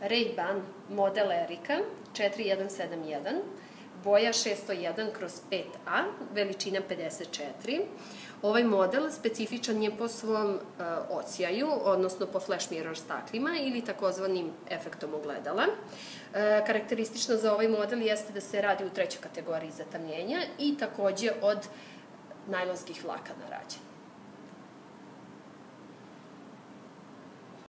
Ray-Ban model Erika 4171, boja 601 kroz 5A, veličina 54. Ovaj model specifičan je po svom e, uh, ocijaju, odnosno po flash mirror staklima ili takozvanim efektom ogledala. Uh, karakteristično za ovaj model jeste da se radi u trećoj kategoriji zatamljenja i takođe od najlonskih vlakana rađen.